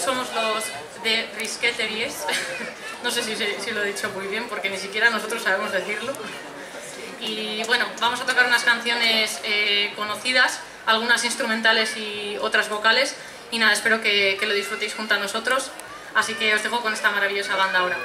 somos los de Risqueteries. No sé si, si, lo he dicho muy bien porque ni siquiera nosotros sabemos decirlo. Y bueno, vamos a tocar unas canciones eh, conocidas, algunas instrumentales y otras vocales. Y nada, espero que, que lo disfrutéis junto a nosotros. Así que os dejo con esta maravillosa banda ahora.